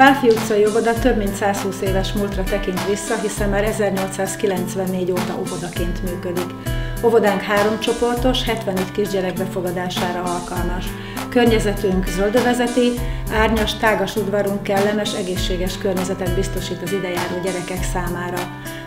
Pálfi utcai óvoda több mint 120 éves múltra tekint vissza, hiszen már 1894 óta óvodaként működik. Óvodánk három csoportos, 75 kisgyerek befogadására alkalmas. Környezetünk zöldövezeti, árnyas, tágas udvarunk kellemes, egészséges környezetet biztosít az idejáró gyerekek számára.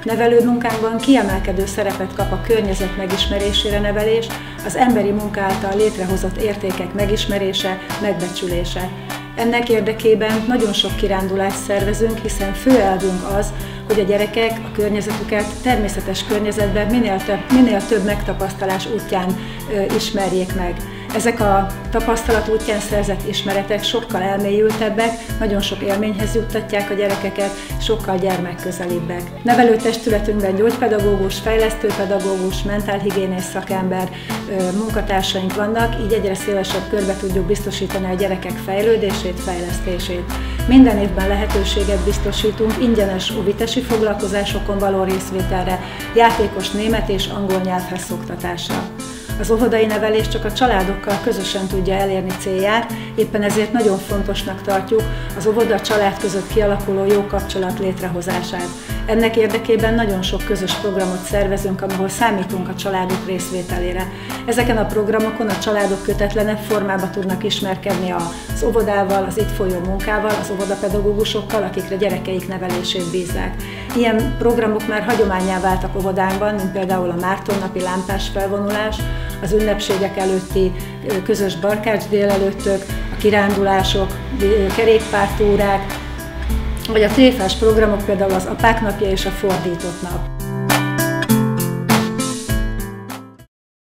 Nevelő munkánkban kiemelkedő szerepet kap a környezet megismerésére nevelés, az emberi munka által létrehozott értékek megismerése, megbecsülése. Ennek érdekében nagyon sok kirándulást szervezünk, hiszen fő elvünk az, hogy a gyerekek a környezetüket természetes környezetben minél több, minél több megtapasztalás útján ö, ismerjék meg. Ezek a tapasztalat útján szerzett ismeretek sokkal elmélyültebbek, nagyon sok élményhez juttatják a gyerekeket, sokkal gyermekközelibbek. Nevelőtestületünkben gyógypedagógus, fejlesztőpedagógus, mentálhigiénész szakember, munkatársaink vannak, így egyre szélesebb körbe tudjuk biztosítani a gyerekek fejlődését, fejlesztését. Minden évben lehetőséget biztosítunk ingyenes óvitesi foglalkozásokon való részvételre, játékos német és angol nyelvhez szoktatásra. Az óvodai nevelés csak a családokkal közösen tudja elérni célját, éppen ezért nagyon fontosnak tartjuk az óvoda család között kialakuló jó kapcsolat létrehozását. Ennek érdekében nagyon sok közös programot szervezünk, ahol számítunk a családok részvételére. Ezeken a programokon a családok kötetlenebb formába tudnak ismerkedni az óvodával, az itt folyó munkával, az óvodapedagógusokkal, akikre gyerekeik nevelését bízzák. Ilyen programok már hagyományá váltak óvodánkban, mint például a Márton napi lámpás felvonulás, az ünnepségek előtti közös barkács délelőttök, a kirándulások, kerékpártúrák, vagy a tréfás programok, például az apák napja és a fordított nap.